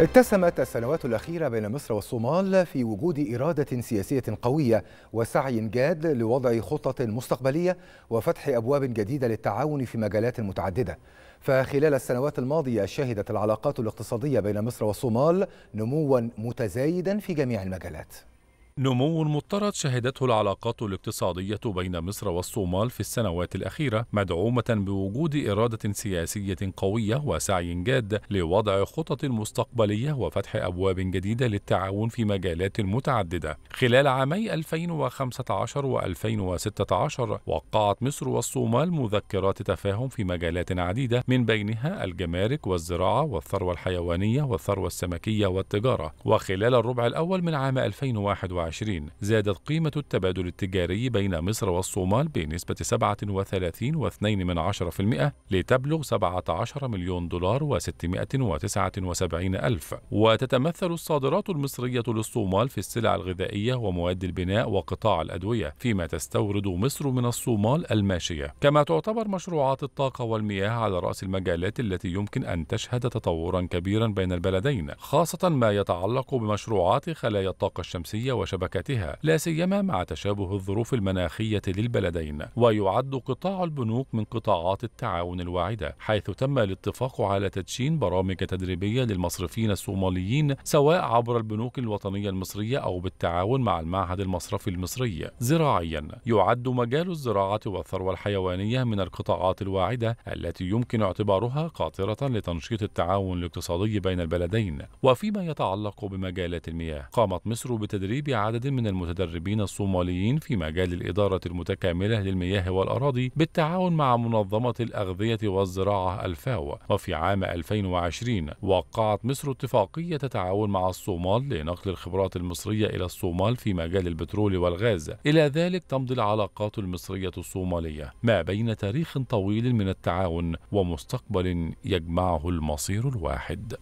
اتسمت السنوات الأخيرة بين مصر والصومال في وجود إرادة سياسية قوية وسعي جاد لوضع خطط مستقبلية وفتح أبواب جديدة للتعاون في مجالات متعددة. فخلال السنوات الماضية شهدت العلاقات الاقتصادية بين مصر والصومال نموا متزايدا في جميع المجالات. نمو مضطرد شهدته العلاقات الاقتصادية بين مصر والصومال في السنوات الأخيرة مدعومة بوجود إرادة سياسية قوية وسعي جاد لوضع خطط مستقبلية وفتح أبواب جديدة للتعاون في مجالات متعددة. خلال عامي 2015 و2016 وقعت مصر والصومال مذكرات تفاهم في مجالات عديدة من بينها الجمارك والزراعة والثروة الحيوانية والثروة السمكية والتجارة. وخلال الربع الأول من عام 2021 2020 زادت قيمة التبادل التجاري بين مصر والصومال بنسبة 37.2% لتبلغ 17 مليون دولار و679 ألف. وتتمثل الصادرات المصرية للصومال في السلع الغذائية ومواد البناء وقطاع الأدوية فيما تستورد مصر من الصومال الماشية. كما تعتبر مشروعات الطاقة والمياه على رأس المجالات التي يمكن أن تشهد تطورا كبيرا بين البلدين خاصة ما يتعلق بمشروعات خلايا الطاقة الشمسية وشبكاتها لا سيما مع تشابه الظروف المناخية للبلدين ويعد قطاع البنوك من قطاعات التعاون الواعدة حيث تم الاتفاق على تدشين برامج تدريبية للمصرفين الصوماليين سواء عبر البنوك الوطنية المصرية أو بالتعاون مع المعهد المصرفي المصري. زراعيا يعد مجال الزراعة والثروة الحيوانية من القطاعات الواعدة التي يمكن اعتبارها قاطرة لتنشيط التعاون الاقتصادي بين البلدين. وفيما يتعلق بمجالات المياه قامت مصر بتدريب عدد من المتدربين الصوماليين في مجال الإدارة المتكاملة للمياه والأراضي بالتعاون مع منظمة الأغذية والزراعة الفاو. وفي عام 2020 وقعت مصر اتفاقية تعاون مع الصومال لنقل الخبرات المصرية إلى الصومال في مجال البترول والغاز. إلى ذلك تمضي العلاقات المصرية الصومالية ما بين تاريخ طويل من التعاون ومستقبل يجمعه المصير الواحد.